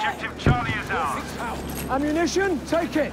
Objective Charlie is ours. Ammunition, take it.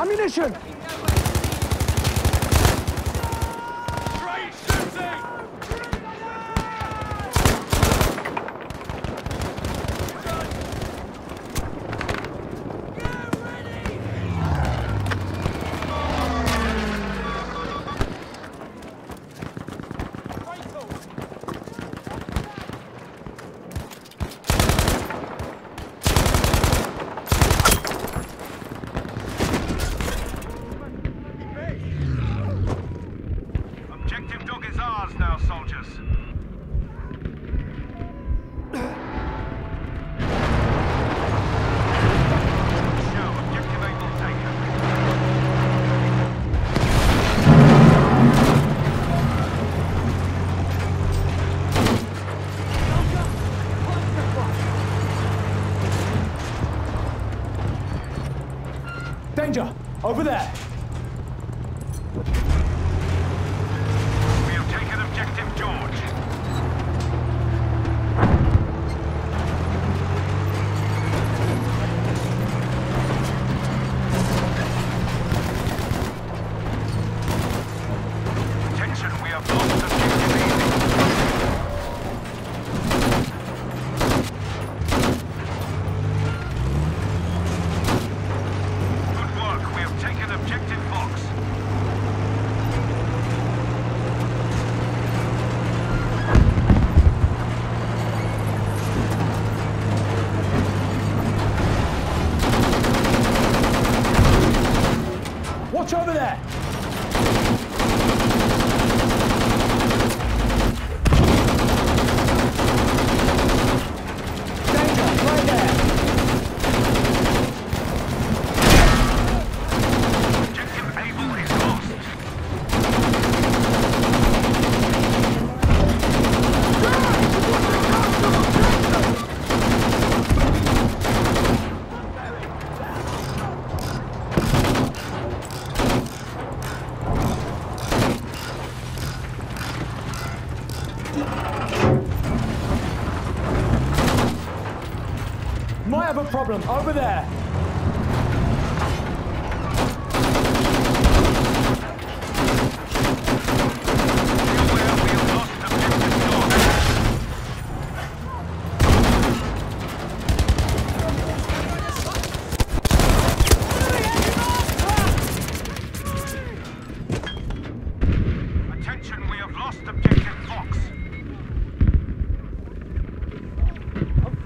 ammunition! Ranger, over there. Over that.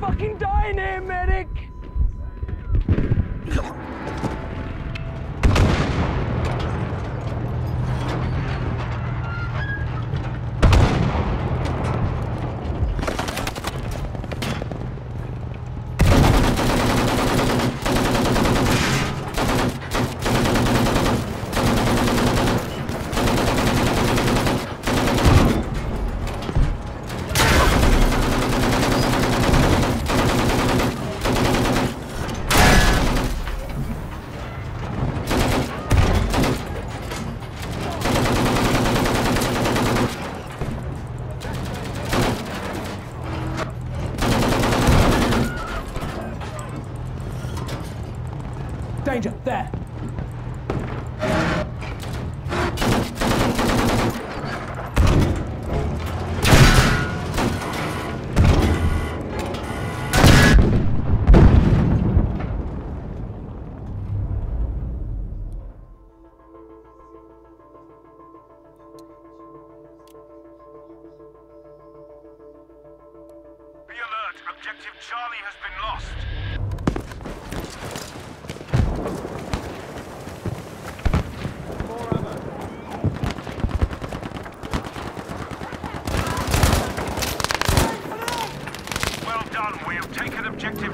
fucking dying here, medic! Danger. There. Objective Charlie has been lost. Well done. We have taken objective Charlie. Help! Help me! Someone! Objective dog is ours. I'm reloading! That's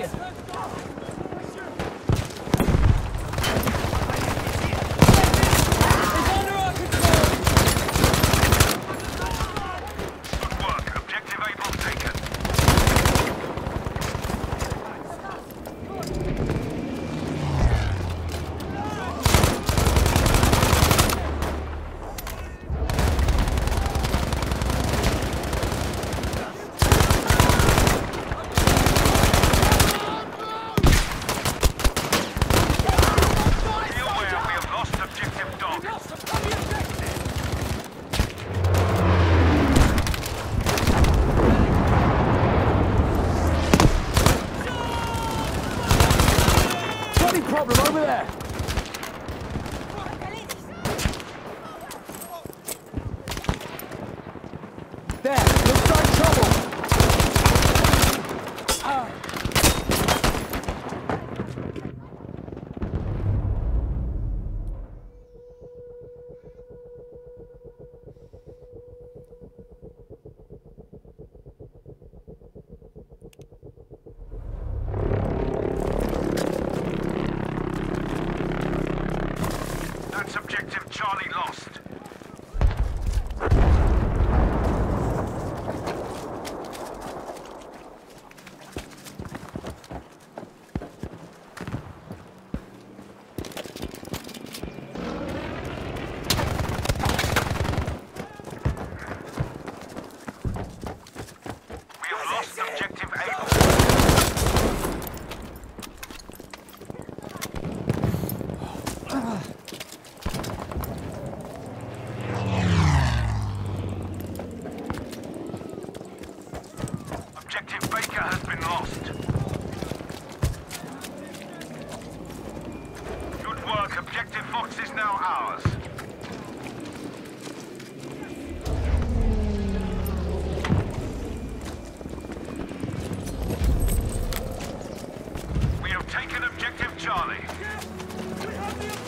you. 对？Objective Baker has been lost. Good work. Objective Fox is now ours. We have taken objective Charlie.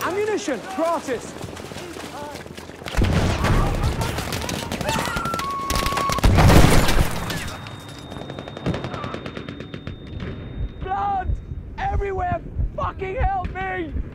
Ammunition, gratis! Fucking help me!